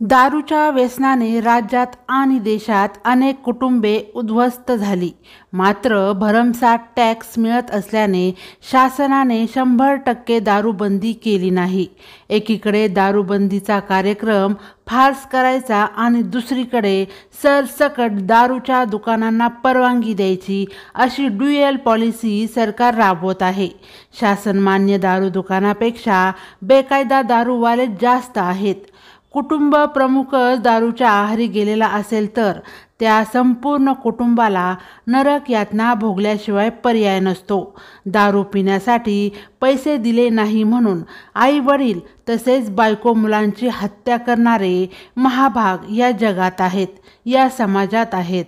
दारूच्या व्यसनाने राज्यात आणि देशात अनेक कुटुंबे उद्ध्वस्त झाली. मात्र भरमसाठ टॅक्स मिळत असल्याने शासनाने शंभर टक्के दारूबंदी केली नाही. एकीकडे दारूबंदीचा कार्यक्रम फार्स करायचा आणि दुसरीकडे सरसकट दारूच्या दुकानांना परवानगी द्यायची अशी ड्युएल पॉलिसी सरकार राबवत आहे. शासनमान्य दारू दुकानापेक्षा बेकायदा दारूवाले जास्त आहेत. कुटुंब प्रमुखच दारूच्या आहारी गेलेला असेल तर त्या संपूर्ण कुटुंबाला नरक यातना भोगल्याशिवाय पर्याय नसतो. दारू पिण्यासाठी पैसे दिले नाही म्हणून आई वडील तसेच बायको मुलांची हत्या करणारे महाभाग या जगात आहेत या समाजात आहेत.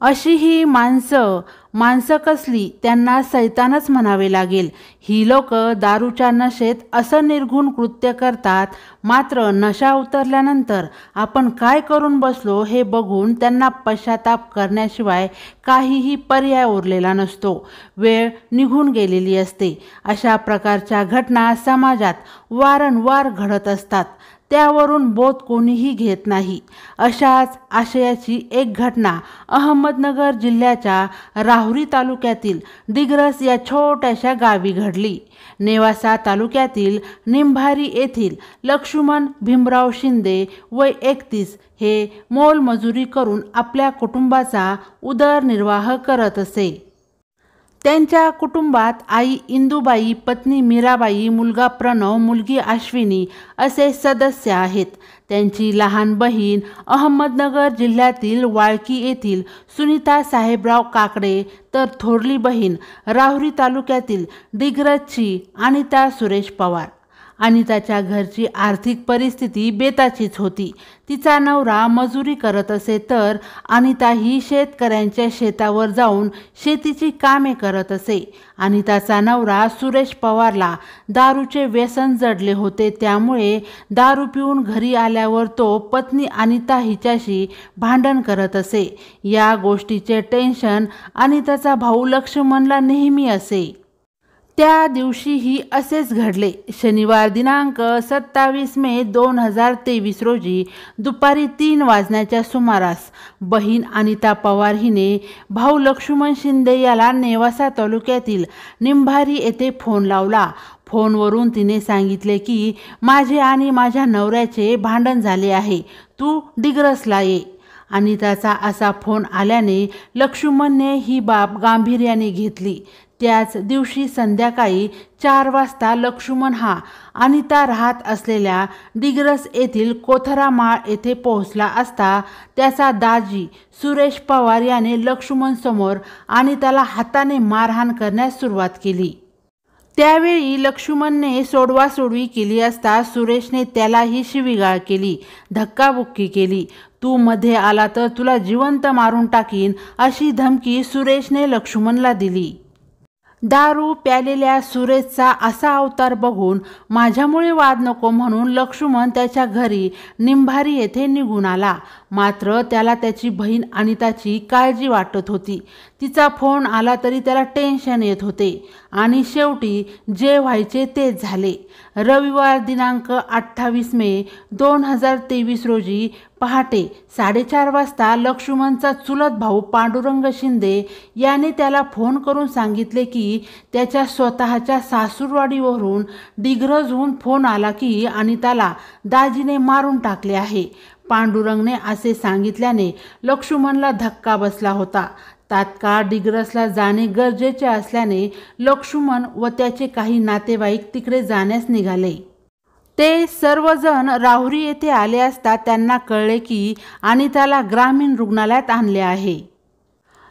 अशी ही माणसं माणसं कसली त्यांना सैतानच म्हणावे लागेल. ही लोक दारूच्या नशेत असं निर्गुण कृत्य करतात. मात्र नशा उतरल्यानंतर आपण काय करून बसलो हे बघून त्यांना पश्चाताप करण्याशिवाय काहीही पर्याय उरलेला नसतो. वेळ निघून गेलेली असते. अशा प्रकारच्या घटना समाजात वारंवार घडत असतात. त्यावरून बोध कोणीही घेत नाही. अशाच आशयाची एक घटना अहमदनगर जिल्ह्याच्या राहुरी तालुक्यातील दिग्रस या छोट्याशा गावी घडली. नेवासा तालुक्यातील निंभारी येथील लक्ष्मण भीमराव शिंदे वय एकतीस हे मोलमजुरी करून आपल्या कुटुंबाचा उदरनिर्वाह करत असे. त्यांच्या कुटुंबात आई इंदुबाई पत्नी मीराबाई मुलगा प्रणव मुलगी अश्विनी असे सदस्य आहेत. त्यांची लहान बहीण अहमदनगर जिल्ह्यातील वाळकी येथील सुनीता साहेबराव काकडे तर थोरली बहीण राहुरी तालुक्यातील दिग्रजची अनिता सुरेश पवार. आणि त्याच्या घरची आर्थिक परिस्थिती बेताचीच होती. तिचा नवरा मजुरी करत असे तर अनिता ही शेतकऱ्यांच्या शेतावर जाऊन शेतीची कामे करत असे. अनिताचा नवरा सुरेश पवारला दारूचे व्यसन जडले होते. त्यामुळे दारू पिऊन घरी आल्यावर तो पत्नी अनिता हिच्याशी भांडण करत असे. या गोष्टीचे टेन्शन अनिताचा भाऊ लक्ष्मणला नेहमी असे. त्या दिवशीही असेच घडले. शनिवार दिनांक सत्तावीस मे दोन हजार तेवीस रोजी दुपारी तीन वाजण्याच्या सुमारास बहीण अनिता पवार हिने भाऊ लक्ष्मण शिंदे याला नेवासा तालुक्यातील निंभारी येथे फोन लावला. फोनवरून तिने सांगितले की माझे आणि माझ्या नवऱ्याचे भांडण झाले आहे. तू डिग्रसला ये. अनिताचा असा फोन आल्याने लक्ष्मणने ही बाब गांभीर्याने घेतली. त्याच दिवशी संध्याकाळी चार वाजता लक्ष्मण हा अनिता राहत असलेल्या दिग्रस येथील कोथरामाळ येथे पोहोचला असता त्याचा दाजी सुरेश पवार याने लक्ष्मणसमोर अनिताला हाताने मारहाण करण्यास सुरुवात केली. त्यावेळी लक्ष्मणने सोडवासोडवी केली असता सुरेशने त्यालाही शिवीगाळ केली धक्काबुक्की केली. तू मध्ये आला तर तुला जिवंत मारून टाकीन अशी धमकी सुरेशने लक्ष्मणला दिली. दारू प्यालेल्या सुरेशचा असा अवतार बघून माझ्यामुळे वाद नको म्हणून लक्ष्मण त्याच्या घरी निंभारी येथे निघून आला. मात्र त्याला त्याची बहीण अनिताची काळजी वाटत होती. तिचा फोन आला तरी त्याला टेन्शन येत होते. आणि शेवटी जे व्हायचे तेच झाले. रविवार दिनांक अठ्ठावीस मे दोन हजार तेवीस रोजी पहाटे साडेचार वाजता लक्ष्मणचा चुलत भाऊ पांडुरंग शिंदे याने त्याला फोन करून सांगितले की त्याच्या स्वतःच्या सासूरवाडीवरून डिग्रजहून फोन आला की अनिताला दाजीने मारून टाकले आहे. पांडुरंगने असे सांगितल्याने लक्ष्मणला धक्का बसला होता. तात्काळ डिग्रसला जाणे गरजेचे असल्याने लक्ष्मण व त्याचे काही नातेवाईक तिकडे जाण्यास निघाले. ते सर्वजण राहुरी येथे आले असता त्यांना कळले की अनिताला ग्रामीण रुग्णालयात आणले आहे.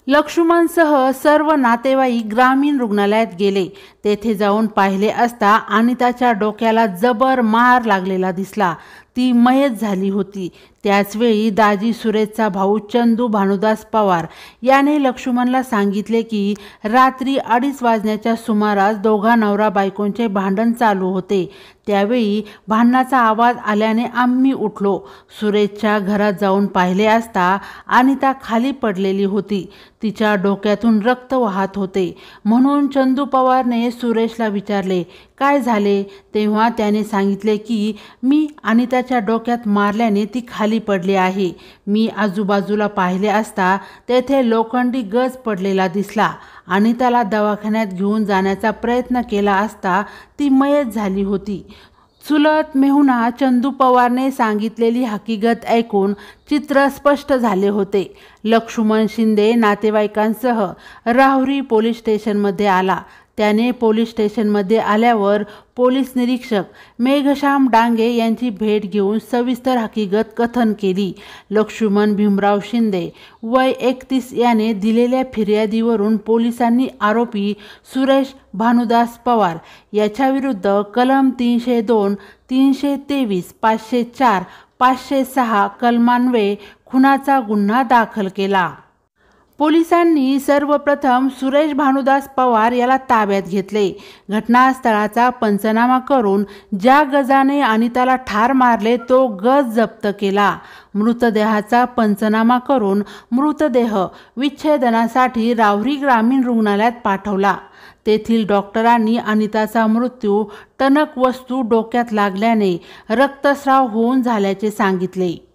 लक्ष्मणसह सर्व नातेवाईक ग्रामीण रुग्णालयात गेले. तेथे जाऊन पाहिले असता अनिताच्या डोक्याला जबर मार लागलेला दिसला. ती मयत झाली होती. त्याचवेळी दाजी सुरेशचा भाऊ चंदू भानुदास पवार याने लक्ष्मणला सांगितले की रात्री अडीच वाजण्याच्या सुमारास दोघा नवरा बायकोंचे भांडण चालू होते. त्यावेळी भांडणाचा आवाज आल्याने आम्ही उठलो. सुरेशच्या घरात जाऊन पाहिले असता अनिता खाली पडलेली होती. तिच्या डोक्यातून रक्त वाहत होते. म्हणून चंदू पवारने सुरेशला विचारले काय झाले? तेव्हा त्याने सांगितले की मी अनिताच्या डोक्यात मारल्याने ती खाली पडली आहे. मी आजूबाजूला पाहिले असता तेथे लोखंडी गज पडलेला दिसला आणि त्याला दवाखान्यात घेऊन जाण्याचा प्रयत्न केला असता ती मयत झाली होती. चुलत मेहुणा चंदू पवारने सांगितलेली हकीकत ऐकून चित्र स्पष्ट झाले होते. लक्ष्मण शिंदे नातेवाईकांसह राहुरी पोलीस स्टेशनमध्ये आला. त्याने पोलीस स्टेशनमध्ये आल्यावर पोलीस निरीक्षक मेघश्याम डांगे यांची भेट घेऊन सविस्तर हकीकत कथन केली. लक्ष्मण भीमराव शिंदे वय एकतीस याने दिलेल्या फिर्यादीवरून पोलिसांनी आरोपी सुरेश भानुदास पवार याच्याविरुद्ध कलम तीनशे दोन तीनशे तेवीस पाचशे चार पाचशे सहा कलमान्वे खुनाचा गुन्हा दाखल केला. पोलिसांनी सर्वप्रथम सुरेश भानुदास पवार याला ताब्यात घेतले. घटनास्थळाचा पंचनामा करून ज्या गजाने अनिताला ठार मारले तो गज जप्त केला. मृतदेहाचा पंचनामा करून मृतदेह विच्छेदनासाठी रावरी ग्रामीण रुग्णालयात पाठवला. तेथील डॉक्टरांनी अनिताचा मृत्यू टणक वस्तू डोक्यात लागल्याने रक्तस्राव होऊन झाल्याचे सांगितले.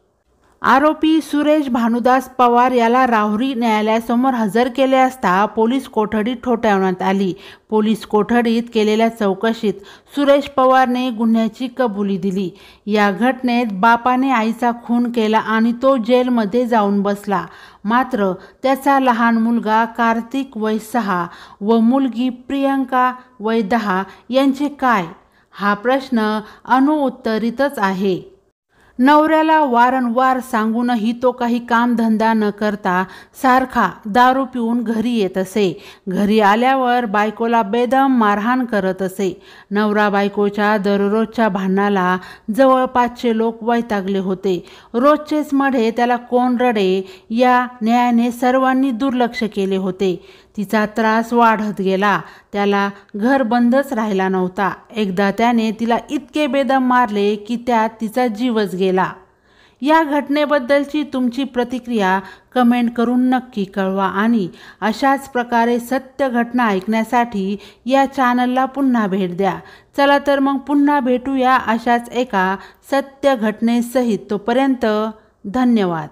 आरोपी सुरेश भानुदास पवार याला राहुरी न्यायालयासमोर हजर केले असता पोलीस कोठडीत ठोठावण्यात आली. पोलीस कोठडीत केलेल्या चौकशीत सुरेश पवारने गुन्ह्याची कबुली दिली. या घटनेत बापाने आईचा खून केला आणि तो जेलमध्ये जाऊन बसला. मात्र त्याचा लहान मुलगा कार्तिक वय सहा व मुलगी प्रियंका वय दहा यांचे काय? हा प्रश्न अनुउत्तरितच आहे. नवऱ्याला वारंवार सांगूनही तो काही कामधंदा न करता सारखा दारू पिऊन घरी येत असे. घरी आल्यावर बायकोला बेदम मारहाण करत असे. नवरा बायकोच्या दररोजच्या भांडणाला जवळपासचे लोक वैतागले होते. रोजचेच मढे त्याला कोण रडे या न्यायाने सर्वांनी दुर्लक्ष केले होते. तिचा त्रास वाढत गेला. त्याला घर बंदच राहिला नव्हता. एकदा त्याने तिला इतके बेदम मारले की त्यात तिचा जीवच गेला. या घटनेबद्दलची तुमची प्रतिक्रिया कमेंट करून नक्की कळवा आणि अशाच प्रकारे सत्य घटना ऐकण्यासाठी या चॅनलला पुन्हा भेट द्या. चला तर मग पुन्हा भेटूया अशाच एका सत्य घटनेसहित तोपर्यंत धन्यवाद.